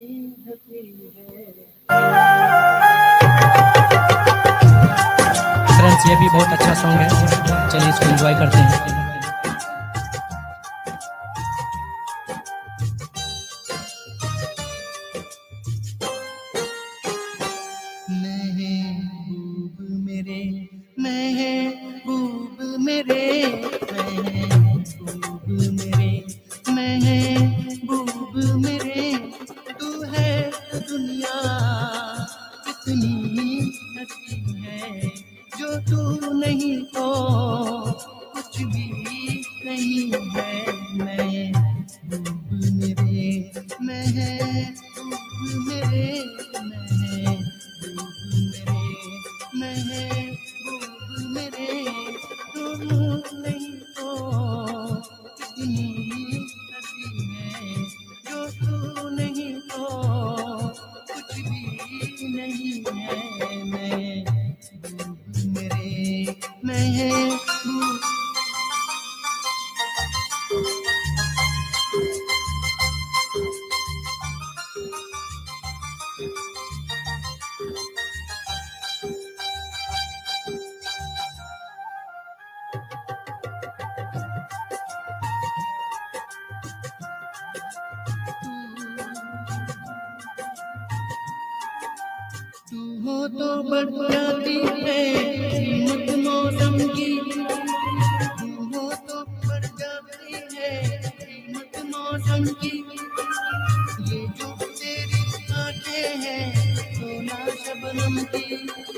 Friends ये भी बहुत अच्छा सॉन्ग है। चलिए इसको एंजॉय करते हैं। मेरे मेरे मेरे। हो तो बन जाती है। शबनम दी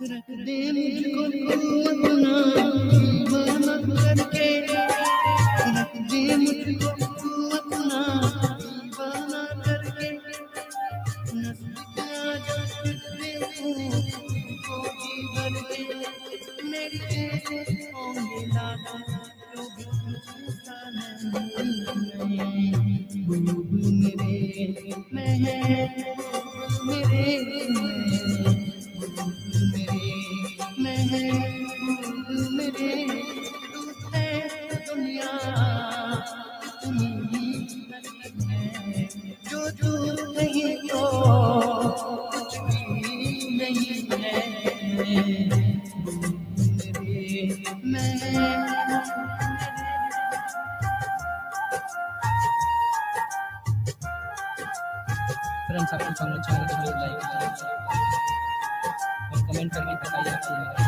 दे मुझको अपना दीवाना करके रख दे मुझको अपना बना करके जीवन के मेरी होंगे मेरे मेरे मैं friends up to channel channel channel like comment करके बताइए। अच्छा लगा